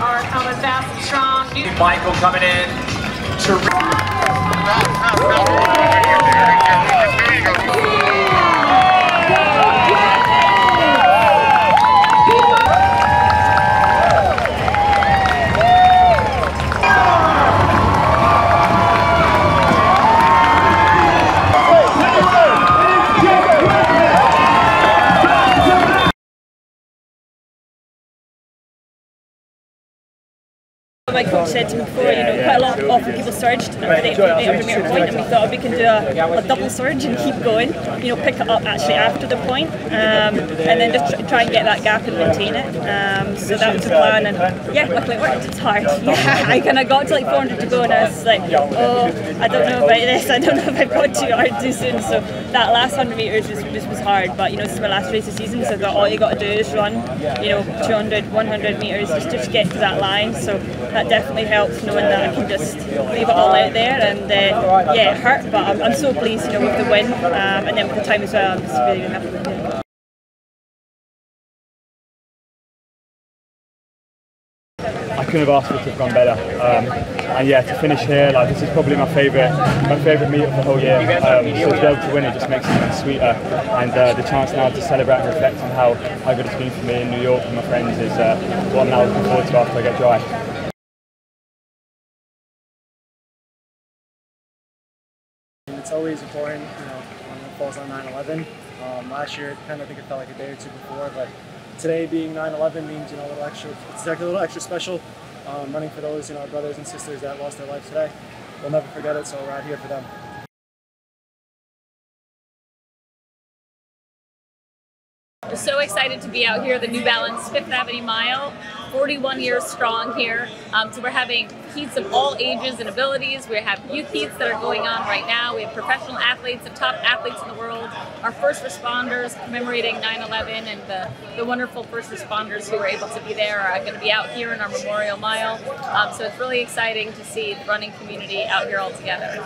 power, coming fast and strong. Michael coming in. My coach said to me before, you know, quite a lot often people surged at the 800 metre point, and we thought we can do a, a, double surge and keep going, you know, pick it up actually after the point, um, and then just try and get that gap and maintain it. Um, so that was the plan, and yeah, luckily it worked. It's hard. Yeah, I kind of got to like 400 to go, and I was like, oh, I don't know about this. I don't know if I've got too hard too soon. So that last 100 metres was, was, was hard, but you know, this is my last race of the season, so got, all you got to do is run, you know, 200, 100 metres just to get to that line. So that definitely helps knowing that I can just leave it all out there. And uh, yeah, it hurt, but I'm, I'm, so pleased, you know, with the win um, and then with the time as well. I'm just really, happy with it. I couldn't have asked for it to have gone better. Um, and yeah, to finish here, like this is probably my favourite, my favourite meet of the whole year. Um, so to be able to win it just makes it even sweeter. And uh, the chance now to celebrate and reflect on how, how good it's been for me in New York with my friends is uh, what I'm now looking forward to after I get dry. It's always important, you know, when it falls on 9/11. Um, last year, kind of I think it felt like a day or two before, but today being 9/11 means you know a little extra. It's like a little extra special. Um, running for those you know our brothers and sisters that lost their life today. We'll never forget it, so we're out here for them. So excited to be out here, the New Balance Fifth Avenue Mile, 41 years strong here. Um, so we're having heats of all ages and abilities. We have youth heats that are going on right now. We have professional athletes and top athletes in the world. Our first responders commemorating 9-11 and the, the wonderful first responders who were able to be there are going to be out here in our Memorial Mile. Um, so it's really exciting to see the running community out here all together.